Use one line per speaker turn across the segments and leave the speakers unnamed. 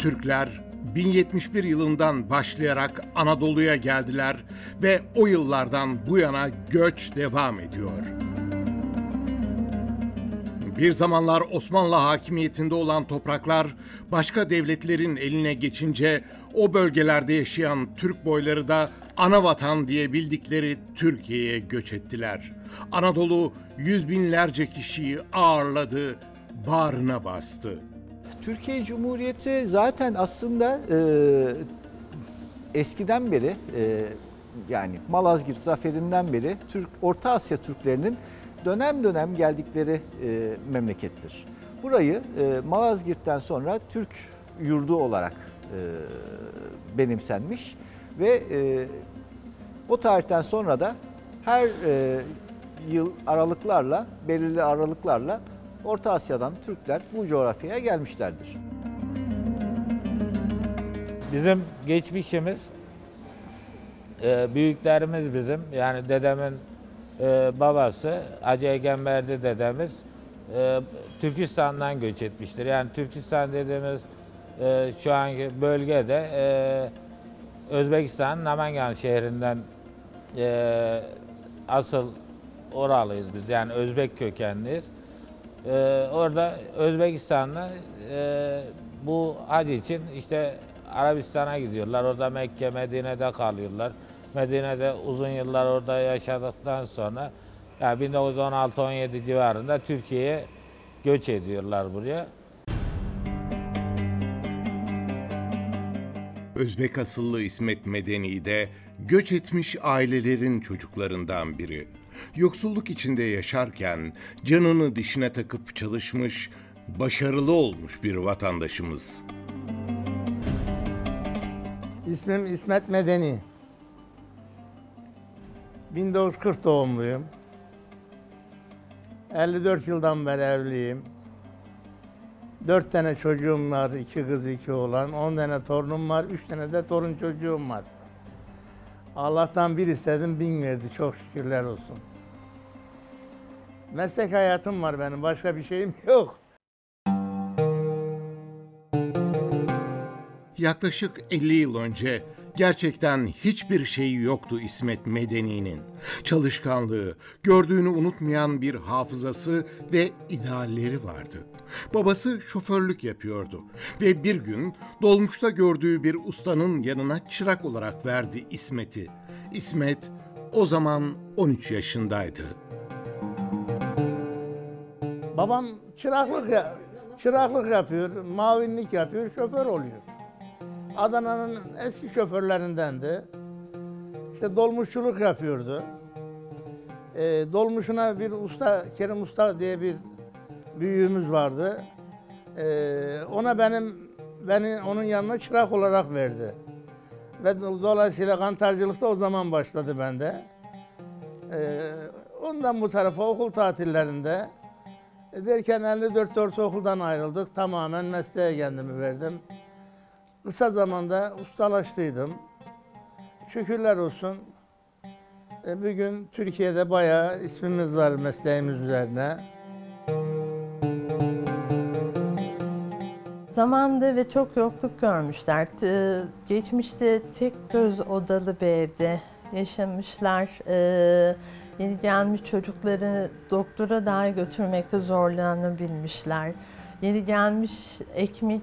Türkler 1071 yılından başlayarak Anadolu'ya geldiler ve o yıllardan bu yana göç devam ediyor. Bir zamanlar Osmanlı hakimiyetinde olan topraklar başka devletlerin eline geçince o bölgelerde yaşayan Türk boyları da ana vatan diye bildikleri Türkiye'ye göç ettiler. Anadolu yüz binlerce kişiyi ağırladı, bağrına bastı.
Türkiye Cumhuriyeti zaten aslında e, eskiden beri e, yani Malazgirt zaferinden beri Türk Orta Asya Türklerinin dönem dönem geldikleri e, memlekettir. Burayı e, Malazgirt'ten sonra Türk yurdu olarak e, benimsenmiş ve e, o tarihten sonra da her e, yıl aralıklarla, belirli aralıklarla Orta Asya'dan Türkler bu coğrafyaya gelmişlerdir.
Bizim geçmişimiz, e, büyüklerimiz bizim, yani dedemin e, babası, Hacı Egemberdi dedemiz, e, Türkistan'dan göç etmiştir. Yani Türkistan dediğimiz şu anki bölgede Özbekistan Namangan şehrinden asıl oralıyız biz. Yani Özbek kökenliyiz. E, orada Özbekistan'da e, bu hac için işte Arabistan'a gidiyorlar. Orada Mekke, Medine'de kalıyorlar. Medine'de uzun yıllar orada yaşadıktan sonra yani 1916-17 civarında Türkiye'ye göç ediyorlar buraya.
Özbek asıllı İsmet Medeni de göç etmiş ailelerin çocuklarından biri. Yoksulluk içinde yaşarken canını dişine takıp çalışmış, başarılı olmuş bir vatandaşımız.
İsmim İsmet Medeni. 1940 doğumluyum. 54 yıldan beri evliyim. 4 tane çocuğum var, 2 kız, 2 oğlan. 10 tane torunum var, 3 tane de torun çocuğum var. Allah'tan bir istedim, bin verdi. Çok şükürler olsun. Meslek hayatım var benim, başka bir şeyim yok.
Yaklaşık 50 yıl önce gerçekten hiçbir şeyi yoktu İsmet Medeni'nin. Çalışkanlığı, gördüğünü unutmayan bir hafızası ve idealleri vardı. Babası şoförlük yapıyordu ve bir gün dolmuşta gördüğü bir ustanın yanına çırak olarak verdi İsmet'i. İsmet o zaman 13 yaşındaydı.
Babam çıraklık çıraklık yapıyor, mavinlik yapıyor, şoför oluyor. Adana'nın eski şoförlerindendi. İşte dolmuşçuluk yapıyordu. E, dolmuşuna bir usta, Kerim Usta diye bir büyüğümüz vardı. E, ona benim beni onun yanına çırak olarak verdi. Ve dolayısıyla kantarcılık da o zaman başladı bende. E, ondan bu tarafa okul tatillerinde derken 54 ortaokuldan ayrıldık. Tamamen mesleğe kendimi verdim. Kısa zamanda ustalaştıydım. Şükürler olsun. E, bugün Türkiye'de bayağı ismimiz var mesleğimiz üzerine.
Zamanında ve çok yokluk görmüşler. T- Geçmişte tek göz odalı bir evde yaşamışlar. Ee, Yeni gelmiş çocukları doktora dahi götürmekte zorlanabilmişler. Yeni gelmiş ekmek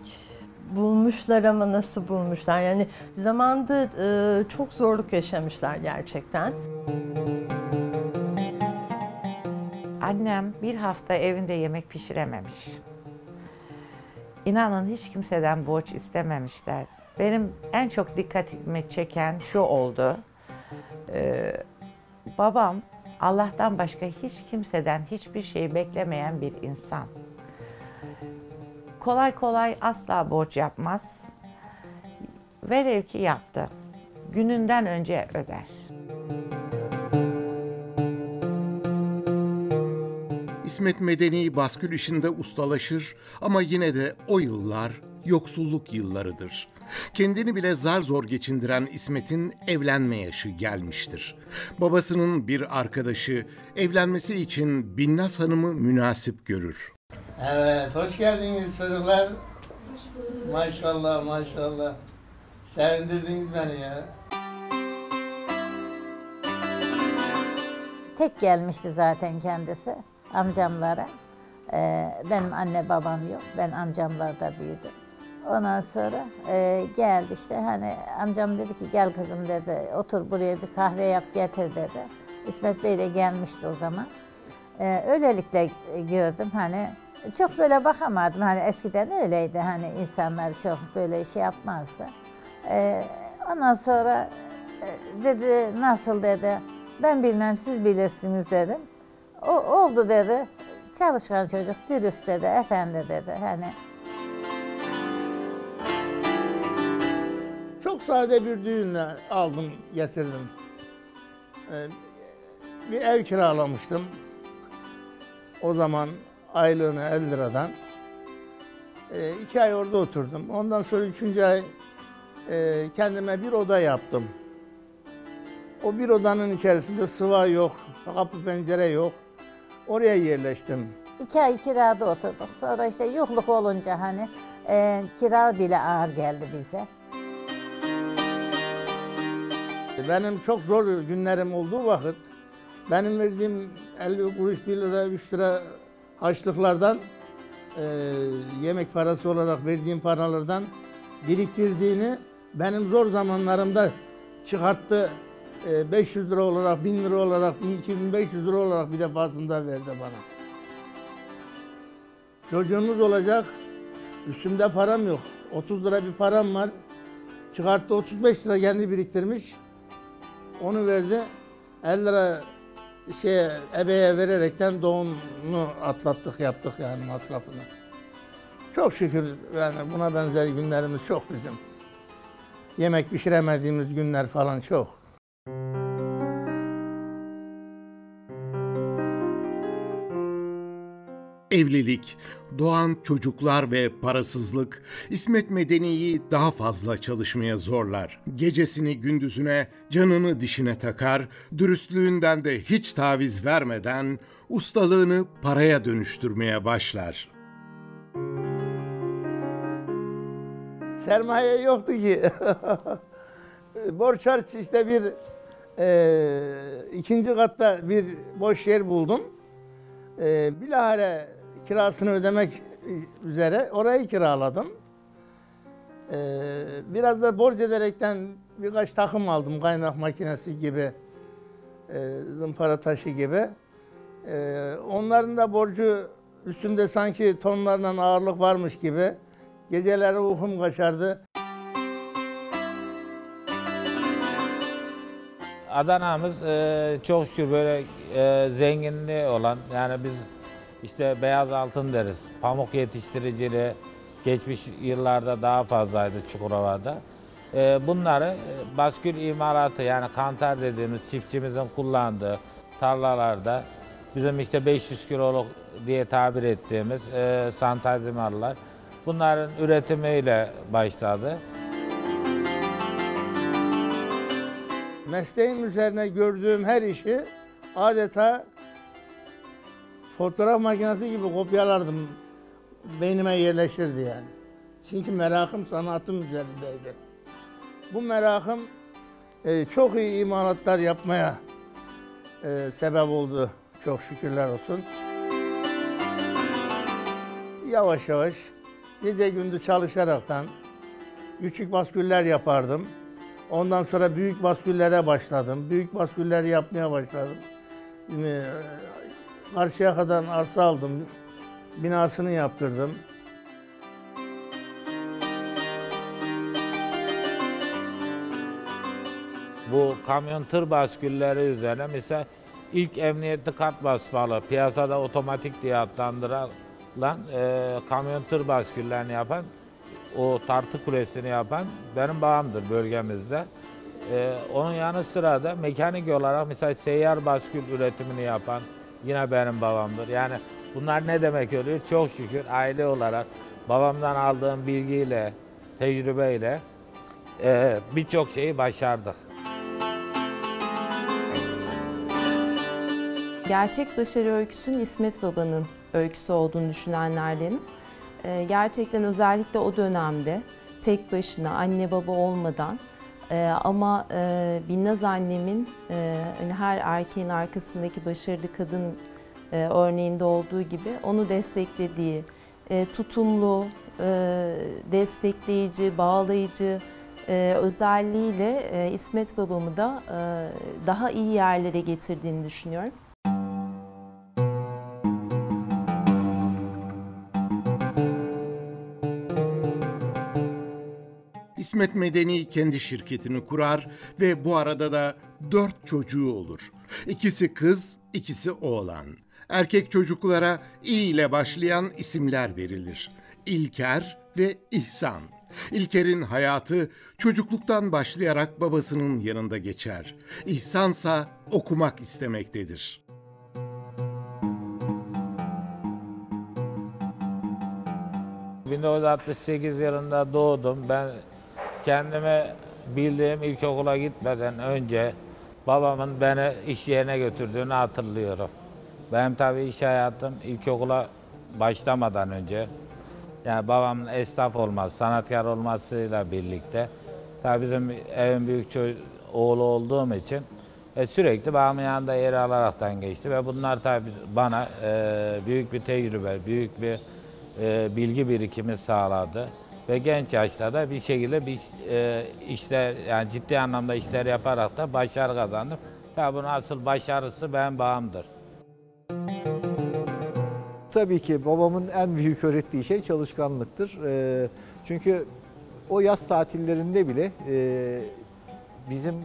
bulmuşlar ama nasıl bulmuşlar? Yani zamanda e, çok zorluk yaşamışlar gerçekten.
Annem bir hafta evinde yemek pişirememiş. İnanın hiç kimseden borç istememişler. Benim en çok dikkatimi çeken şu oldu. Ee, babam Allah'tan başka hiç kimseden hiçbir şey beklemeyen bir insan. Kolay kolay asla borç yapmaz. Velev ki yaptı. Gününden önce öder.
İsmet Medeni baskül işinde ustalaşır ama yine de o yıllar yoksulluk yıllarıdır. Kendini bile zar zor geçindiren İsmet'in evlenme yaşı gelmiştir. Babasının bir arkadaşı evlenmesi için Binnaz Hanım'ı münasip görür.
Evet, hoş geldiniz çocuklar. Maşallah maşallah. Sevindirdiniz beni ya.
Tek gelmişti zaten kendisi amcamlara. Ee, benim anne babam yok. Ben amcamlarda büyüdüm. Ondan sonra e, geldi işte hani amcam dedi ki gel kızım dedi otur buraya bir kahve yap getir dedi. İsmet Bey de gelmişti o zaman. Ee, öylelikle gördüm hani çok böyle bakamadım hani eskiden öyleydi hani insanlar çok böyle şey yapmazdı. Ee, ondan sonra e, dedi nasıl dedi ben bilmem siz bilirsiniz dedim. O, oldu dedi. Çalışkan çocuk, dürüst dedi, efendi dedi. Hani
Çok sade bir düğünle aldım getirdim. Ee, bir ev kiralamıştım. O zaman aylığını 50 liradan. Ee, iki ay orada oturdum. Ondan sonra üçüncü ay e, kendime bir oda yaptım. O bir odanın içerisinde sıva yok, kapı pencere yok. Oraya yerleştim.
iki ay kirada oturduk. Sonra işte yokluk olunca hani e, kira bile ağır geldi bize.
Benim çok zor günlerim olduğu vakit benim verdiğim 50 kuruş 1 lira 3 lira harçlıklardan e, yemek parası olarak verdiğim paralardan biriktirdiğini benim zor zamanlarımda çıkarttı. E, 500 lira olarak, 1000 lira olarak, 2500 lira olarak bir defasında verdi bana. Çocuğunuz olacak, üstümde param yok. 30 lira bir param var. Çıkarttı 35 lira kendi biriktirmiş. Onu verdi. 50 lira şey ebeye vererekten doğumunu atlattık yaptık yani masrafını. Çok şükür yani buna benzer günlerimiz çok bizim. Yemek pişiremediğimiz günler falan çok.
Evlilik, doğan çocuklar ve parasızlık İsmet Medeni'yi daha fazla çalışmaya zorlar. Gecesini gündüzüne, canını dişine takar, dürüstlüğünden de hiç taviz vermeden ustalığını paraya dönüştürmeye başlar.
Sermaye yoktu ki. Borç işte bir e, ikinci katta bir boş yer buldum. E, bilahare kirasını ödemek üzere orayı kiraladım. E, biraz da borç ederekten birkaç takım aldım. Kaynak makinesi gibi, e, zımpara taşı gibi. E, onların da borcu üstümde sanki tonlarla ağırlık varmış gibi. Geceleri uykum kaçardı.
Adana'mız e, çok şükür böyle e, zenginliği olan yani biz işte beyaz altın deriz. Pamuk yetiştiriciliği geçmiş yıllarda daha fazlaydı Çukurova'da. E, bunları e, baskül imalatı yani kantar dediğimiz çiftçimizin kullandığı tarlalarda bizim işte 500 kiloluk diye tabir ettiğimiz e, santazimarlar bunların üretimiyle başladı.
Mesleğim üzerine gördüğüm her işi adeta fotoğraf makinesi gibi kopyalardım. Beynime yerleşirdi yani. Çünkü merakım sanatım üzerindeydi. Bu merakım e, çok iyi imalatlar yapmaya e, sebep oldu. Çok şükürler olsun. Yavaş yavaş gece gündüz çalışaraktan küçük basküller yapardım. Ondan sonra büyük basküllere başladım. Büyük basküller yapmaya başladım. Karşıyaka'dan arsa aldım. Binasını yaptırdım.
Bu kamyon tır baskülleri üzerine mesela ilk emniyetli kart basmalı, piyasada otomatik diye adlandırılan e, kamyon tır basküllerini yapan, o tartı kulesini yapan benim babamdır bölgemizde. E, onun yanı sıra da mekanik olarak mesela seyyar baskül üretimini yapan yine benim babamdır. Yani bunlar ne demek oluyor? Çok şükür aile olarak babamdan aldığım bilgiyle, tecrübeyle e, birçok şeyi başardık.
Gerçek başarı öyküsünün İsmet Baba'nın öyküsü olduğunu düşünenlerdenim. Ee, gerçekten özellikle o dönemde tek başına anne baba olmadan e, ama e, Binnaz annemin e, hani her erkeğin arkasındaki başarılı kadın e, örneğinde olduğu gibi onu desteklediği, e, tutumlu, e, destekleyici, bağlayıcı e, özelliğiyle e, İsmet babamı da e, daha iyi yerlere getirdiğini düşünüyorum.
İsmet Medeni kendi şirketini kurar ve bu arada da dört çocuğu olur. İkisi kız, ikisi oğlan. Erkek çocuklara İ ile başlayan isimler verilir. İlker ve İhsan. İlker'in hayatı çocukluktan başlayarak babasının yanında geçer. İhsansa okumak istemektedir.
Hı. 1968 yılında doğdum. Ben kendime bildiğim ilkokula gitmeden önce babamın beni iş yerine götürdüğünü hatırlıyorum. Benim tabii iş hayatım ilkokula başlamadan önce yani babamın esnaf olması, sanatkar olmasıyla birlikte tabii bizim evin büyük oğlu olduğum için e, sürekli babamın yanında yer alaraktan geçti ve bunlar tabii bana e, büyük bir tecrübe, büyük bir e, bilgi birikimi sağladı ve genç yaşta da bir şekilde bir e, işler yani ciddi anlamda işler yaparak da başarı kazandım. Tabii bunun asıl başarısı benim babamdır.
Tabii ki babamın en büyük öğrettiği şey çalışkanlıktır. Ee, çünkü o yaz tatillerinde bile e, bizim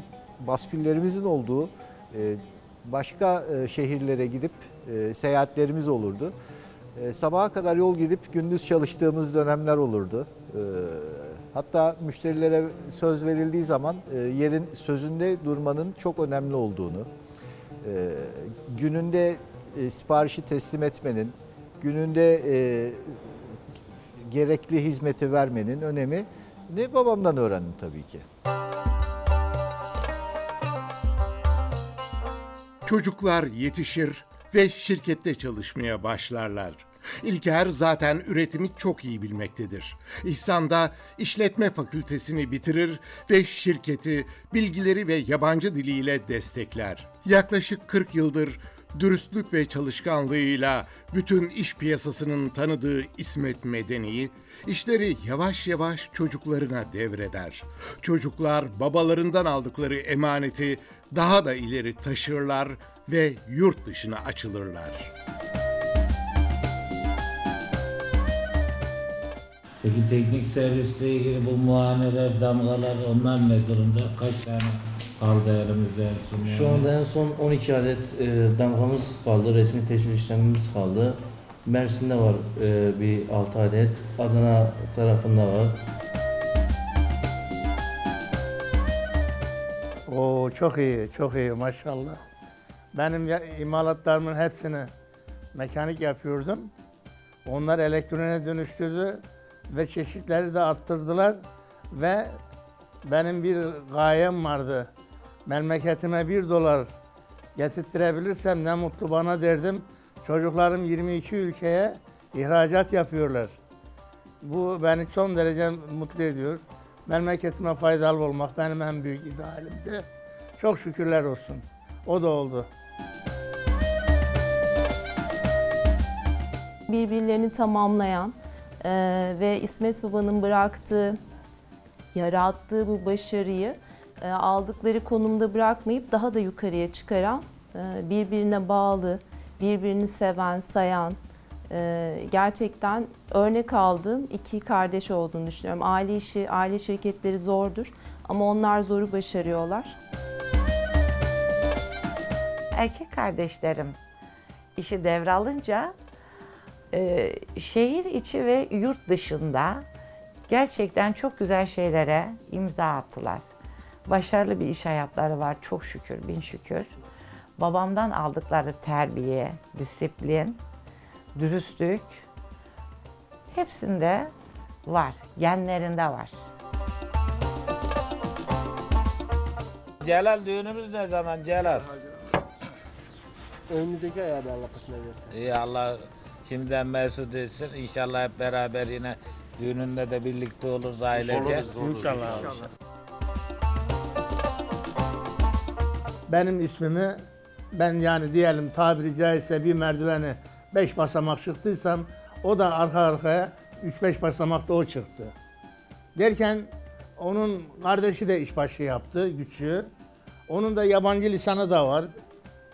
basküllerimizin olduğu e, başka e, şehirlere gidip e, seyahatlerimiz olurdu. E, sabaha kadar yol gidip gündüz çalıştığımız dönemler olurdu. E, hatta müşterilere söz verildiği zaman e, yerin sözünde durmanın çok önemli olduğunu, e, gününde e, siparişi teslim etmenin, gününde gerekli hizmeti vermenin önemi ne babamdan öğrendim tabii ki.
Çocuklar yetişir ve şirkette çalışmaya başlarlar. İlker zaten üretimi çok iyi bilmektedir. İhsan da işletme fakültesini bitirir ve şirketi bilgileri ve yabancı diliyle destekler. Yaklaşık 40 yıldır dürüstlük ve çalışkanlığıyla bütün iş piyasasının tanıdığı İsmet Medeni, işleri yavaş yavaş çocuklarına devreder. Çocuklar babalarından aldıkları emaneti daha da ileri taşırlar ve yurt dışına açılırlar.
Peki teknik servisle ilgili bu muayeneler, damgalar onlar ne durumda? Kaç tane kaldı elimizde? en son
Şu anda en son 12 adet e, damgamız kaldı, resmi tescil işlemimiz kaldı. Mersin'de var e, bir 6 adet, Adana tarafında var.
Oo çok iyi, çok iyi maşallah. Benim ya, imalatlarımın hepsini mekanik yapıyordum. Onlar elektroniğe dönüştürdü ve çeşitleri de arttırdılar ve benim bir gayem vardı. Memleketime bir dolar getirttirebilirsem ne mutlu bana derdim. Çocuklarım 22 ülkeye ihracat yapıyorlar. Bu beni son derece mutlu ediyor. Memleketime faydalı olmak benim en büyük idealimdi. Çok şükürler olsun. O da oldu.
birbirlerini tamamlayan e, ve İsmet Baba'nın bıraktığı, yarattığı bu başarıyı e, aldıkları konumda bırakmayıp daha da yukarıya çıkaran, e, birbirine bağlı, birbirini seven, sayan, e, gerçekten örnek aldığım iki kardeş olduğunu düşünüyorum. Aile işi, aile şirketleri zordur ama onlar zoru başarıyorlar.
Erkek kardeşlerim işi devralınca e, şehir içi ve yurt dışında gerçekten çok güzel şeylere imza attılar. Başarılı bir iş hayatları var çok şükür, bin şükür. Babamdan aldıkları terbiye, disiplin, dürüstlük hepsinde var, genlerinde var.
Celal düğünümüz ne zaman Celal?
Önümüzdeki aya bir Allah kısmet ederse.
İyi Allah Şimdiden mesut etsin. İnşallah hep beraber yine düğününde de birlikte oluruz ailece.
İnşallah. Benim ismimi ben yani diyelim tabiri caizse bir merdiveni 5 basamak çıktıysam o da arka arkaya 3-5 basamakta o çıktı. Derken onun kardeşi de işbaşı yaptı, güçlü. Onun da yabancı lisanı da var.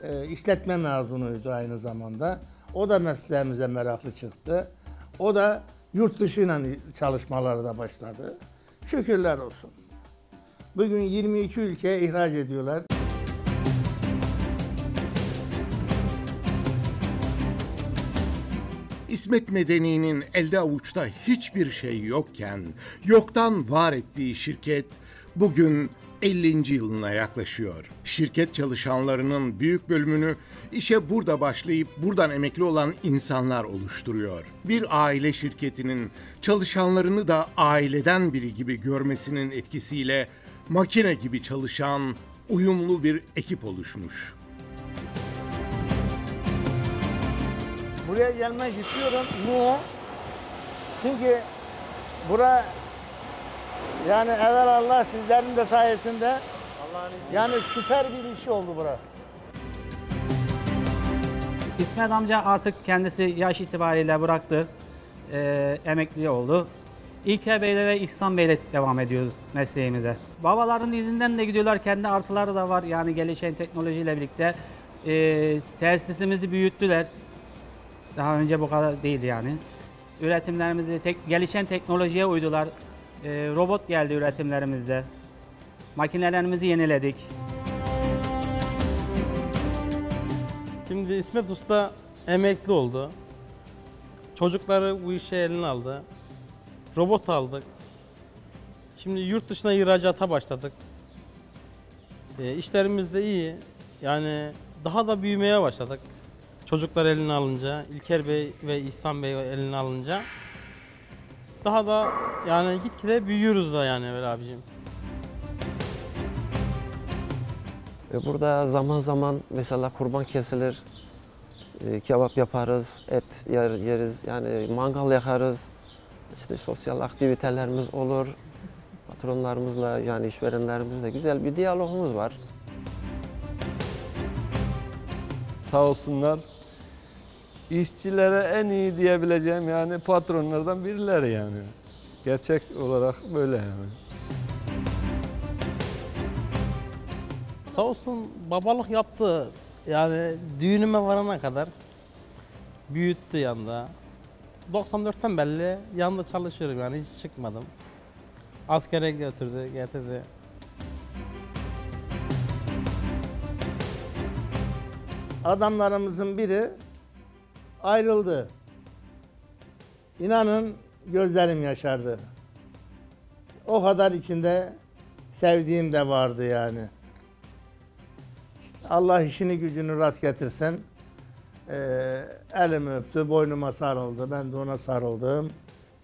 E, işletme mezunuydu aynı zamanda. O da mesleğimize meraklı çıktı. O da yurt dışıyla çalışmalara da başladı. Şükürler olsun. Bugün 22 ülkeye ihraç ediyorlar.
İsmet Medeni'nin elde avuçta hiçbir şey yokken yoktan var ettiği şirket bugün 50. yılına yaklaşıyor. Şirket çalışanlarının büyük bölümünü işe burada başlayıp buradan emekli olan insanlar oluşturuyor. Bir aile şirketinin çalışanlarını da aileden biri gibi görmesinin etkisiyle makine gibi çalışan uyumlu bir ekip oluşmuş.
Buraya gelmek istiyorum. Niye? Çünkü bura yani evvel Allah sizlerin de sayesinde yani süper bir iş oldu bura.
İsmet amca artık kendisi yaş itibariyle bıraktı. Ee, emekli oldu. İlker Bey'le ve İhsan Bey'le devam ediyoruz mesleğimize. Babaların izinden de gidiyorlar. Kendi artıları da var. Yani gelişen teknolojiyle birlikte. Ee, tesisimizi büyüttüler. Daha önce bu kadar değildi yani. Üretimlerimizi tek, gelişen teknolojiye uydular. Ee, robot geldi üretimlerimizde. Makinelerimizi yeniledik.
Şimdi İsmet Usta emekli oldu. Çocukları bu işe eline aldı. Robot aldık. Şimdi yurt dışına ihracata başladık. E, işlerimiz de iyi. Yani daha da büyümeye başladık. Çocuklar eline alınca, İlker Bey ve İhsan Bey eline alınca daha da yani gitgide büyüyoruz da yani Ömer abicim.
E, Burada zaman zaman mesela kurban kesilir, e, kebap yaparız, et yer, yeriz, yani mangal yakarız. İşte sosyal aktivitelerimiz olur. Patronlarımızla yani işverenlerimizle güzel bir diyalogumuz var.
Sağ olsunlar. İşçilere en iyi diyebileceğim yani patronlardan birileri yani. Gerçek olarak böyle yani.
Sağ olsun babalık yaptı. Yani düğünüme varana kadar büyüttü yanında. 94'ten belli yanında çalışıyorum yani hiç çıkmadım. Askere götürdü, getirdi.
Adamlarımızın biri ayrıldı. İnanın gözlerim yaşardı. O kadar içinde sevdiğim de vardı yani. Allah işini gücünü rast getirsin. Ee, elimi öptü, boynuma sarıldı. Ben de ona sarıldım.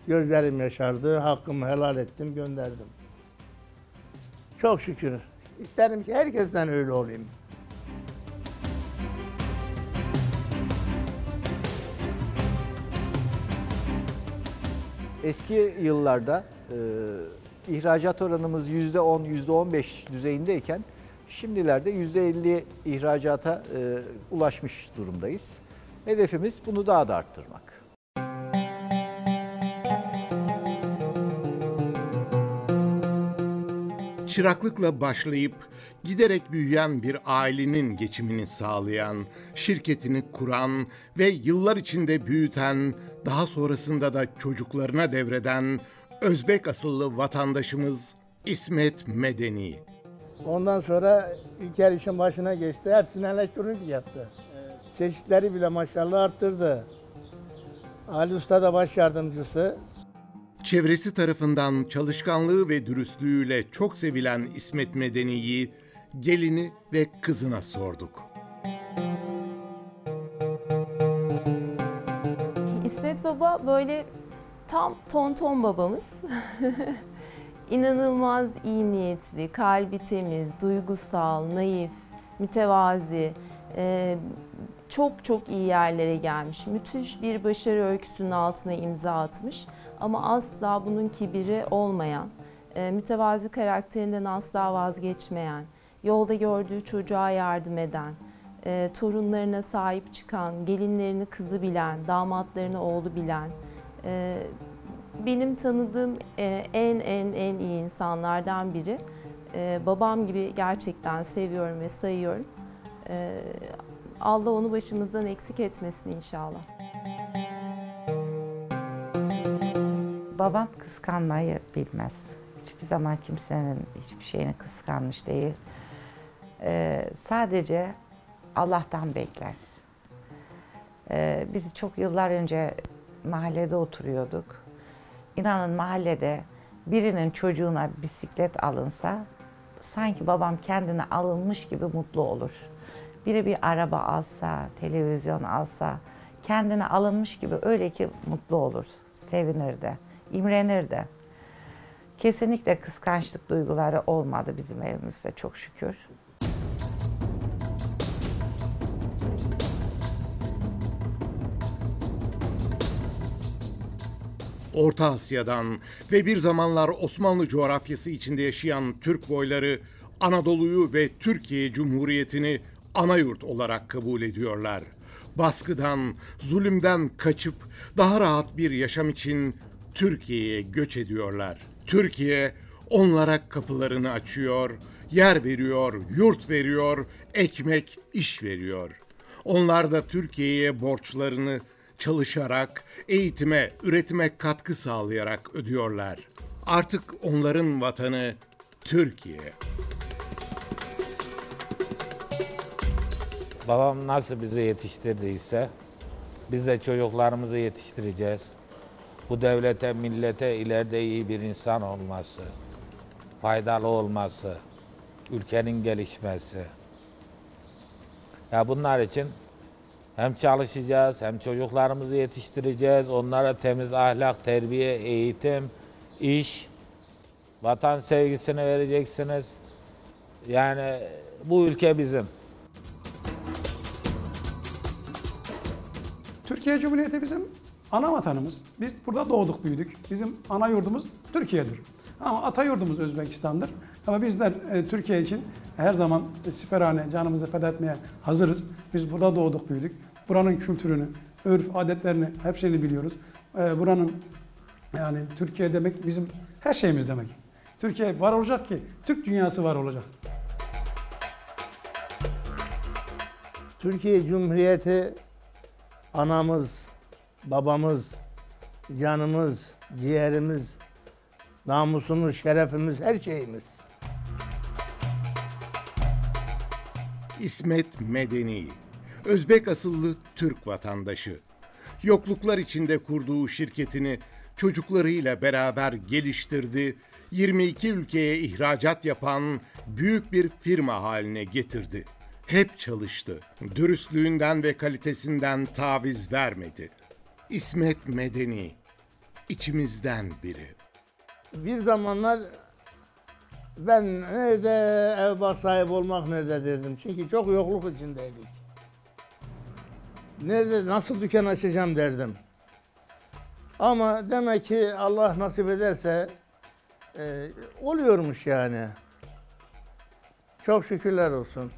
Gözlerim yaşardı. Hakkımı helal ettim, gönderdim. Çok şükür. İsterim ki herkesten öyle olayım.
Eski yıllarda e, ihracat oranımız %10, %15 düzeyindeyken şimdilerde %50 ihracata e, ulaşmış durumdayız. Hedefimiz bunu daha da arttırmak.
çıraklıkla başlayıp giderek büyüyen bir ailenin geçimini sağlayan, şirketini kuran ve yıllar içinde büyüten, daha sonrasında da çocuklarına devreden Özbek asıllı vatandaşımız İsmet Medeni.
Ondan sonra İlker işin başına geçti. Hepsini elektronik yaptı. Çeşitleri bile maşallah arttırdı. Ali Usta da baş yardımcısı.
Çevresi tarafından çalışkanlığı ve dürüstlüğüyle çok sevilen İsmet Medeni'yi gelini ve kızına sorduk.
Baba böyle tam tonton babamız. İnanılmaz iyi niyetli, kalbi temiz, duygusal, naif, mütevazi, e, çok çok iyi yerlere gelmiş. Müthiş bir başarı öyküsünün altına imza atmış. Ama asla bunun kibiri olmayan, e, mütevazi karakterinden asla vazgeçmeyen, yolda gördüğü çocuğa yardım eden, e, torunlarına sahip çıkan, gelinlerini kızı bilen, damatlarını oğlu bilen, e, benim tanıdığım e, en en en iyi insanlardan biri. E, babam gibi gerçekten seviyorum ve sayıyorum. E, Allah onu başımızdan eksik etmesin inşallah.
Babam kıskanmayı bilmez. Hiçbir zaman kimsenin hiçbir şeyini kıskanmış değil. Ee, sadece Allah'tan bekler. Ee, biz çok yıllar önce mahallede oturuyorduk. İnanın mahallede birinin çocuğuna bisiklet alınsa sanki babam kendine alınmış gibi mutlu olur. Biri bir araba alsa, televizyon alsa kendine alınmış gibi öyle ki mutlu olur, sevinirdi, imrenirdi. Kesinlikle kıskançlık duyguları olmadı bizim evimizde çok şükür.
Orta Asya'dan ve bir zamanlar Osmanlı coğrafyası içinde yaşayan Türk boyları Anadolu'yu ve Türkiye Cumhuriyeti'ni ana yurt olarak kabul ediyorlar. Baskıdan, zulümden kaçıp daha rahat bir yaşam için Türkiye'ye göç ediyorlar. Türkiye onlara kapılarını açıyor, yer veriyor, yurt veriyor, ekmek, iş veriyor. Onlar da Türkiye'ye borçlarını çalışarak, eğitime, üretime katkı sağlayarak ödüyorlar. Artık onların vatanı Türkiye.
Babam nasıl bizi yetiştirdiyse biz de çocuklarımızı yetiştireceğiz. Bu devlete, millete ileride iyi bir insan olması, faydalı olması, ülkenin gelişmesi. Ya bunlar için hem çalışacağız, hem çocuklarımızı yetiştireceğiz. Onlara temiz ahlak, terbiye, eğitim, iş, vatan sevgisini vereceksiniz. Yani bu ülke bizim.
Türkiye Cumhuriyeti bizim ana vatanımız. Biz burada doğduk büyüdük. Bizim ana yurdumuz Türkiye'dir. Ama ata yurdumuz Özbekistan'dır. Ama bizler e, Türkiye için her zaman siperhane canımızı feda etmeye hazırız. Biz burada doğduk büyüdük. Buranın kültürünü, örf, adetlerini hepsini biliyoruz. E, buranın yani Türkiye demek bizim her şeyimiz demek. Türkiye var olacak ki Türk dünyası var olacak.
Türkiye Cumhuriyeti anamız, babamız, canımız, ciğerimiz, namusumuz, şerefimiz, her şeyimiz.
İsmet Medeni, Özbek asıllı Türk vatandaşı. Yokluklar içinde kurduğu şirketini çocuklarıyla beraber geliştirdi, 22 ülkeye ihracat yapan büyük bir firma haline getirdi. Hep çalıştı. Dürüstlüğünden ve kalitesinden taviz vermedi. İsmet Medeni, içimizden biri.
Bir zamanlar ben nerede ev bak sahibi olmak nerede derdim. Çünkü çok yokluk içindeydik. Nerede nasıl dükkan açacağım derdim. Ama demek ki Allah nasip ederse e, oluyormuş yani. Çok şükürler olsun.